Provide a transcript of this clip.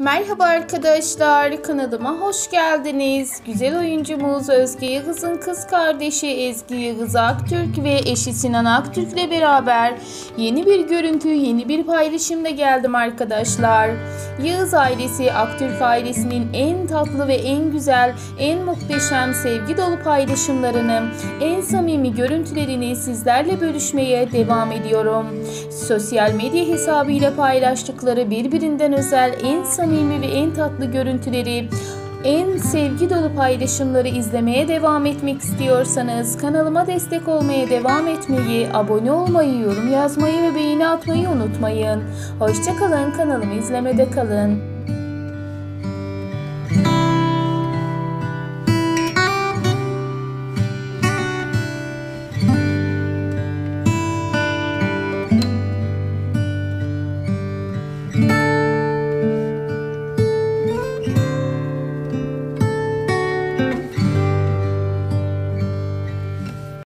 Merhaba arkadaşlar, kanalıma hoş geldiniz. Güzel oyuncumuz Özge Yıldız'ın kız kardeşi Ezgi Yıldız Aktürk ve eşi Sinan Aktürk ile beraber yeni bir görüntü, yeni bir paylaşımda geldim arkadaşlar. Yağız ailesi Aktürk ailesinin en tatlı ve en güzel, en muhteşem sevgi dolu paylaşımlarını, en samimi görüntülerini sizlerle bölüşmeye devam ediyorum. Sosyal medya hesabıyla paylaştıkları birbirinden özel en samimi ve en tatlı görüntüleri en sevgi dolu paylaşımları izlemeye devam etmek istiyorsanız kanalıma destek olmaya devam etmeyi, abone olmayı, yorum yazmayı ve beğeni atmayı unutmayın. Hoşçakalın kanalımı izlemede kalın.